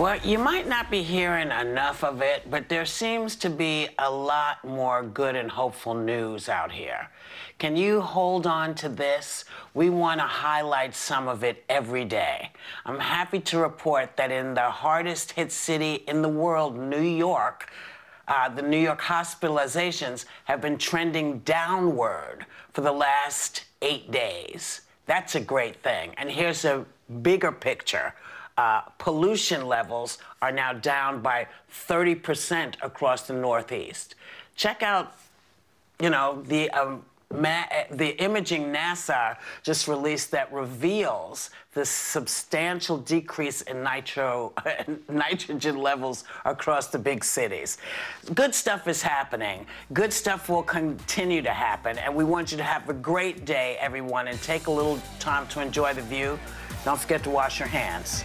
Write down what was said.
Well, you might not be hearing enough of it, but there seems to be a lot more good and hopeful news out here. Can you hold on to this? We want to highlight some of it every day. I'm happy to report that in the hardest hit city in the world, New York, uh, the New York hospitalizations have been trending downward for the last eight days. That's a great thing. And here's a bigger picture. Uh, pollution levels are now down by 30% across the Northeast. Check out, you know, the um, the imaging NASA just released that reveals the substantial decrease in nitro, nitrogen levels across the big cities. Good stuff is happening. Good stuff will continue to happen. And we want you to have a great day, everyone, and take a little time to enjoy the view. Don't forget to wash your hands.